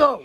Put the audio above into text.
go!